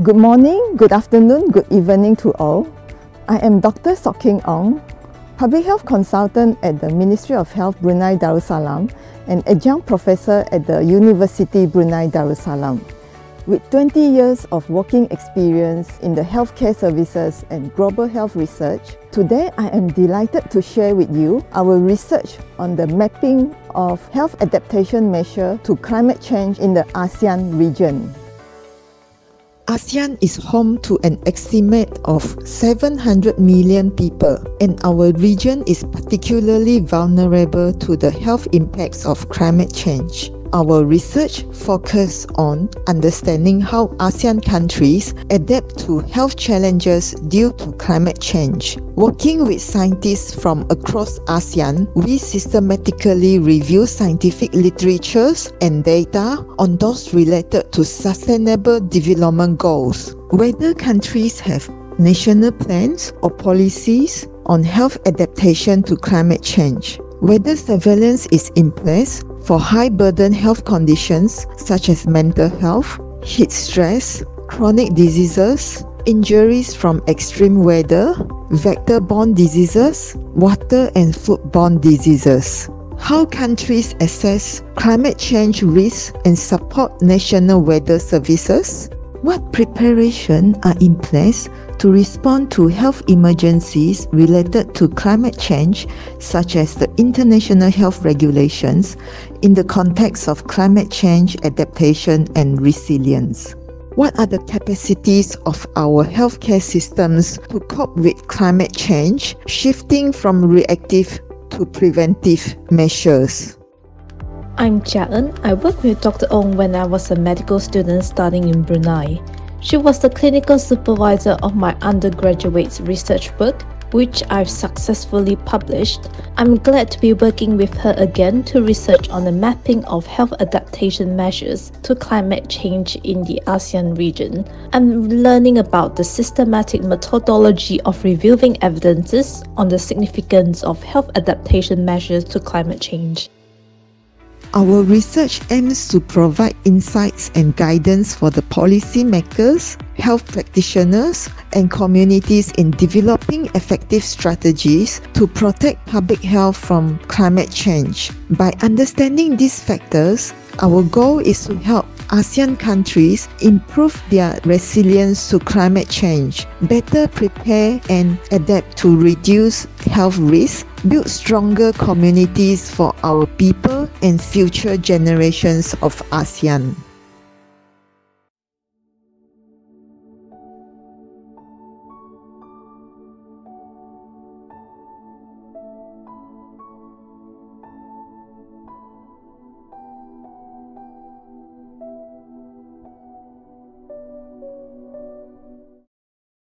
Good morning, good afternoon, good evening to all. I am Dr. Sok King Ong, Public Health Consultant at the Ministry of Health Brunei Darussalam and Adjunct Professor at the University Brunei Darussalam. With 20 years of working experience in the healthcare services and global health research, today I am delighted to share with you our research on the mapping of health adaptation measure to climate change in the ASEAN region. ASEAN is home to an estimate of 700 million people, and our region is particularly vulnerable to the health impacts of climate change. Our research focuses on understanding how ASEAN countries adapt to health challenges due to climate change. Working with scientists from across ASEAN, we systematically review scientific literatures and data on those related to sustainable development goals. Whether countries have national plans or policies on health adaptation to climate change. Whether surveillance is in place for high burden health conditions such as mental health, heat stress, chronic diseases, injuries from extreme weather, vector borne diseases, water and food borne diseases. How countries assess climate change risks and support national weather services? What preparation are in place to respond to health emergencies related to climate change, such as the international health regulations, in the context of climate change adaptation and resilience? What are the capacities of our healthcare systems to cope with climate change, shifting from reactive to preventive measures? I'm Jaen. I worked with Dr. Ong when I was a medical student studying in Brunei. She was the clinical supervisor of my undergraduate research work, which I've successfully published. I'm glad to be working with her again to research on the mapping of health adaptation measures to climate change in the ASEAN region. I'm learning about the systematic methodology of reviewing evidences on the significance of health adaptation measures to climate change. Our research aims to provide insights and guidance for the policymakers, health practitioners, and communities in developing effective strategies to protect public health from climate change. By understanding these factors, our goal is to help ASEAN countries improve their resilience to climate change, better prepare and adapt to reduce health risks, build stronger communities for our people and future generations of ASEAN.